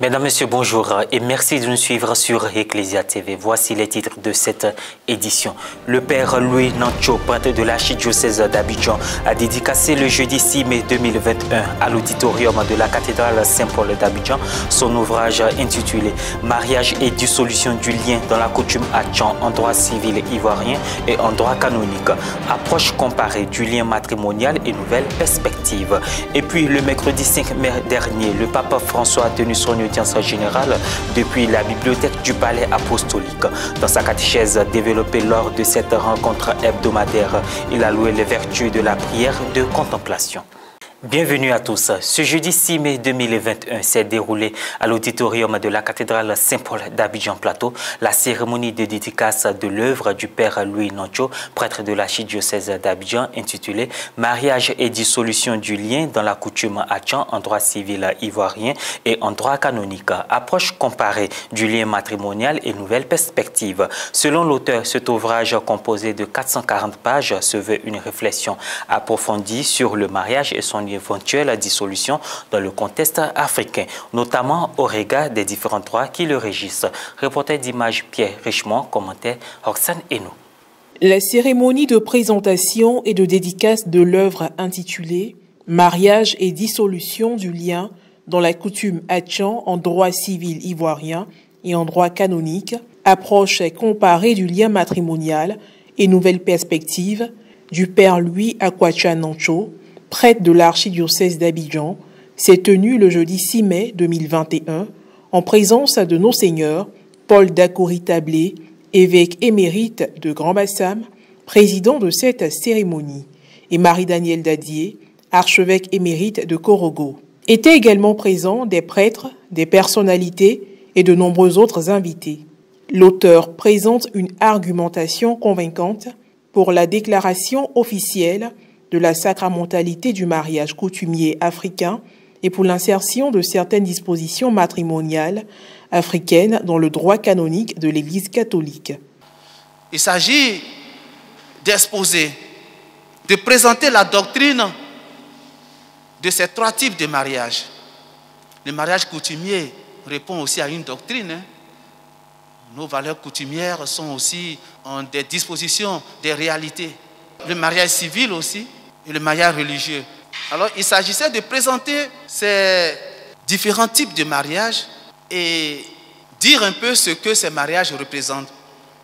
Mesdames, Messieurs, bonjour et merci de nous suivre sur Ecclesia TV. Voici les titres de cette édition. Le Père Louis Nancho, prêtre de l'archidiocèse d'Abidjan, a dédicacé le jeudi 6 mai 2021 à l'auditorium de la cathédrale Saint-Paul d'Abidjan son ouvrage intitulé Mariage et dissolution du lien dans la coutume Tchan en droit civil ivoirien et en droit canonique. Approche comparée du lien matrimonial et nouvelles perspectives. Et puis le mercredi 5 mai dernier, le pape François a tenu son audience générale depuis la bibliothèque du palais apostolique. Dans sa catéchèse développée lors de cette rencontre hebdomadaire, il a loué les vertus de la prière de contemplation. Bienvenue à tous. Ce jeudi 6 mai 2021 s'est déroulé à l'auditorium de la cathédrale Saint-Paul d'Abidjan-Plateau la cérémonie de dédicace de l'œuvre du père Louis Noncho, prêtre de l'archidiocèse d'Abidjan, intitulée Mariage et dissolution du lien dans la coutume Tchan en droit civil ivoirien et en droit canonique. Approche comparée du lien matrimonial et nouvelles perspectives. Selon l'auteur, cet ouvrage composé de 440 pages se veut une réflexion approfondie sur le mariage et son éventuelle dissolution dans le contexte africain, notamment au regard des différents droits qui le régissent. Reporter d'image Pierre Richemont, commentaire Roxane Eno. La cérémonie de présentation et de dédicace de l'œuvre intitulée Mariage et dissolution du lien dans la coutume Hatchan en droit civil ivoirien et en droit canonique, approche comparée du lien matrimonial et nouvelles perspectives du père Louis Akwacha Nancho, prêtre de l'archidiocèse d'Abidjan, s'est tenu le jeudi 6 mai 2021 en présence de nos seigneurs Paul Dacoury Tablé, évêque émérite de Grand Bassam, président de cette cérémonie, et Marie-Danielle Dadier, archevêque émérite de Korogo. Étaient également présents des prêtres, des personnalités et de nombreux autres invités. L'auteur présente une argumentation convaincante pour la déclaration officielle de la sacramentalité du mariage coutumier africain et pour l'insertion de certaines dispositions matrimoniales africaines dans le droit canonique de l'Église catholique. Il s'agit d'exposer, de présenter la doctrine de ces trois types de mariage. Le mariage coutumier répond aussi à une doctrine. Hein. Nos valeurs coutumières sont aussi des dispositions, des réalités. Le mariage civil aussi, le mariage religieux. Alors il s'agissait de présenter ces différents types de mariages et dire un peu ce que ces mariages représentent,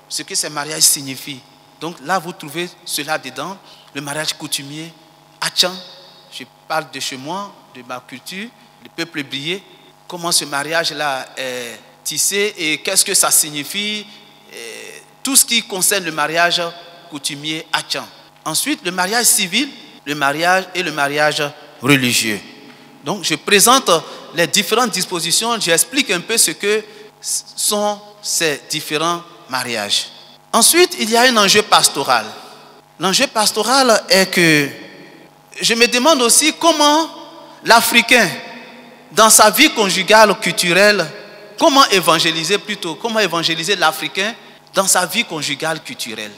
ce que ces mariages signifient. Donc là, vous trouvez cela dedans, le mariage coutumier, Achan, je parle de chez moi, de ma culture, le peuple brillé, comment ce mariage-là est tissé et qu'est-ce que ça signifie, tout ce qui concerne le mariage coutumier Achan. Ensuite, le mariage civil, le mariage et le mariage religieux. Donc je présente les différentes dispositions, j'explique un peu ce que sont ces différents mariages. Ensuite, il y a un enjeu pastoral. L'enjeu pastoral est que je me demande aussi comment l'Africain, dans sa vie conjugale, culturelle, comment évangéliser plutôt, comment évangéliser l'Africain dans sa vie conjugale, culturelle.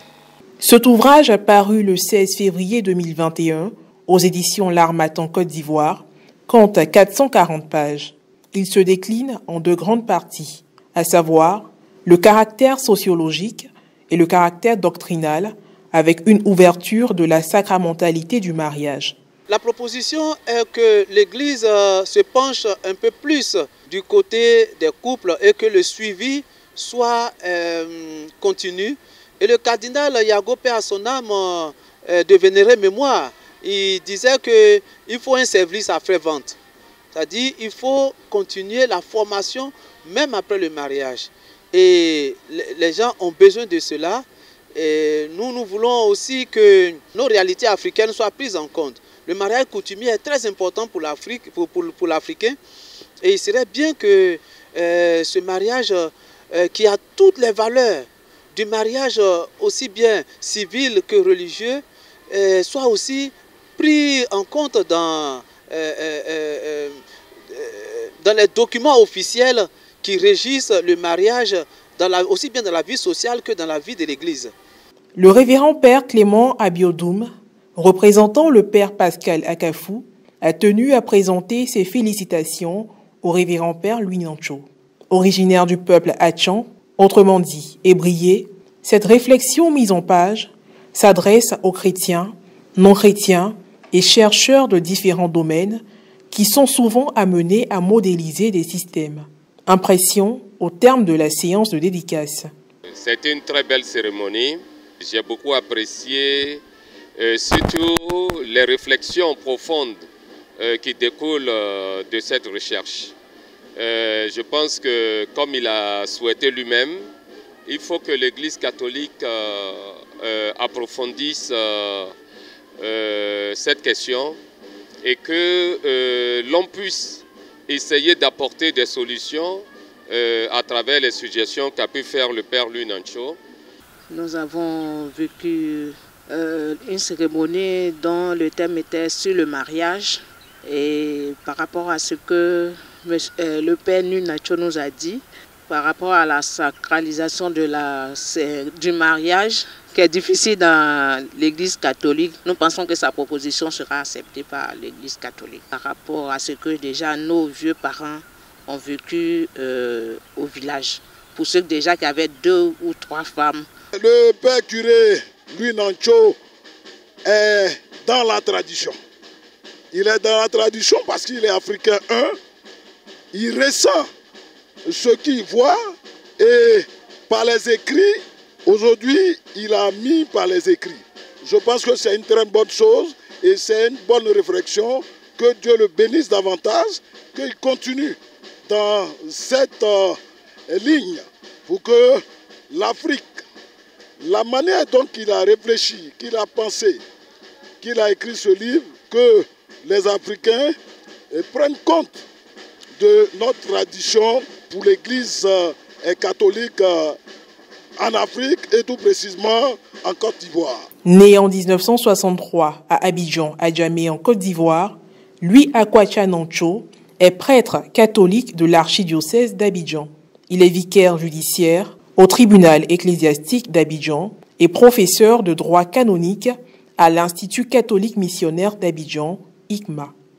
Cet ouvrage paru le 16 février 2021 aux éditions L'Armatan Côte d'Ivoire, compte 440 pages. Il se décline en deux grandes parties, à savoir le caractère sociologique et le caractère doctrinal, avec une ouverture de la sacramentalité du mariage. La proposition est que l'Église euh, se penche un peu plus du côté des couples et que le suivi soit euh, continu et le cardinal Yago à son âme euh, de vénérer mémoire, il disait qu'il faut un service à faire vente. C'est-à-dire il faut continuer la formation même après le mariage. Et les gens ont besoin de cela. Et nous, nous voulons aussi que nos réalités africaines soient prises en compte. Le mariage coutumier est très important pour l'Afrique, pour, l'Africain. Et il serait bien que euh, ce mariage euh, qui a toutes les valeurs du mariage euh, aussi bien civil que religieux euh, soit aussi pris en compte dans, euh, dans les documents officiels qui régissent le mariage aussi bien dans la vie sociale que dans la vie de l'Église. Le révérend père Clément Abiodoum, représentant le père Pascal Akafou, a tenu à présenter ses félicitations au révérend père Louis Nancho. Originaire du peuple Hatchan, autrement dit ébrié, cette réflexion mise en page s'adresse aux chrétiens, non-chrétiens et chercheurs de différents domaines qui sont souvent amenés à modéliser des systèmes. Impression au terme de la séance de dédicace. C'était une très belle cérémonie. J'ai beaucoup apprécié euh, surtout les réflexions profondes euh, qui découlent euh, de cette recherche. Je pense que, comme il a souhaité lui-même, il faut que l'Église catholique approfondisse cette question et que l'on puisse essayer d'apporter des solutions à travers les suggestions qu'a pu faire le Père Lunancho. Nous avons vécu une cérémonie dont le thème était sur le mariage et par rapport à ce que euh, le Père Nunacho nous a dit, par rapport à la sacralisation du mariage, qui est difficile dans l'Église catholique, nous pensons que sa proposition sera acceptée par l'Église catholique. Par rapport à ce que déjà nos vieux parents ont vécu euh, au village. Pour ceux déjà qui avaient deux ou trois femmes. Le Père curé, Louis Nancho, est dans la tradition. Il est dans la tradition parce qu'il est africain, un. Il ressent ce qu'il voit et par les écrits, aujourd'hui, il a mis par les écrits. Je pense que c'est une très bonne chose et c'est une bonne réflexion. Que Dieu le bénisse davantage, qu'il continue dans cette euh, ligne pour que l'Afrique, la manière dont il a réfléchi, qu'il a pensé, qu'il a écrit ce livre, que les Africains prennent compte de notre tradition pour l'Église euh, catholique euh, en Afrique et tout précisément en Côte d'Ivoire. Né en 1963 à Abidjan, à Djamé, en Côte d'Ivoire, Louis Akwacha Nancho est prêtre catholique de l'archidiocèse d'Abidjan. Il est vicaire judiciaire au tribunal ecclésiastique d'Abidjan et professeur de droit canonique à l'Institut catholique missionnaire d'Abidjan ICMA.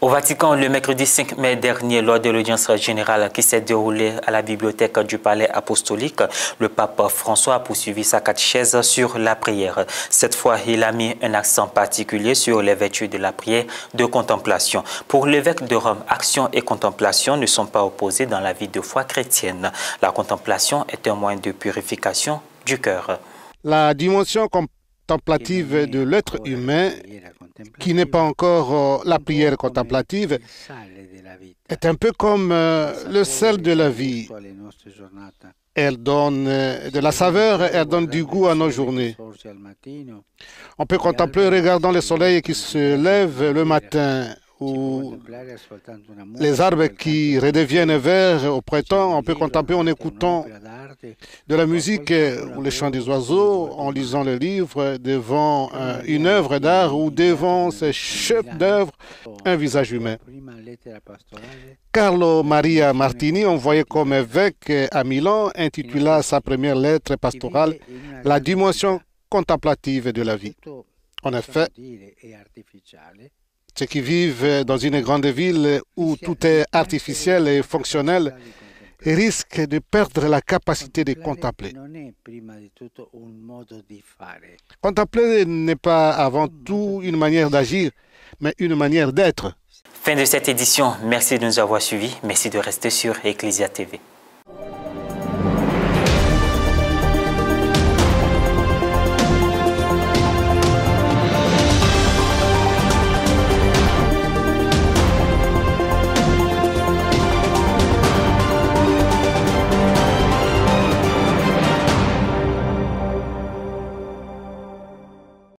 Au Vatican, le mercredi 5 mai dernier, lors de l'audience générale qui s'est déroulée à la bibliothèque du Palais apostolique, le pape François a poursuivi sa catéchèse sur la prière. Cette fois, il a mis un accent particulier sur les vertus de la prière de contemplation. Pour l'évêque de Rome, action et contemplation ne sont pas opposées dans la vie de foi chrétienne. La contemplation est un moyen de purification du cœur. La dimension contemplative de l'être humain, qui n'est pas encore euh, la prière contemplative, est un peu comme euh, le sel de la vie. Elle donne euh, de la saveur, elle donne du goût à nos journées. On peut contempler en regardant le soleil qui se lève le matin les arbres qui redeviennent verts au printemps, on peut contempler en écoutant de la musique ou les chants des oiseaux, en lisant le livre, devant euh, une œuvre d'art ou devant ces chefs d'œuvre, un visage humain. Carlo Maria Martini, envoyé comme évêque à Milan, intitula sa première lettre pastorale La dimension contemplative de la vie. En effet, ceux qui vivent dans une grande ville où tout est artificiel et fonctionnel risquent de perdre la capacité de contempler. Contempler n'est pas avant tout une manière d'agir, mais une manière d'être. Fin de cette édition. Merci de nous avoir suivis. Merci de rester sur Ecclesia TV.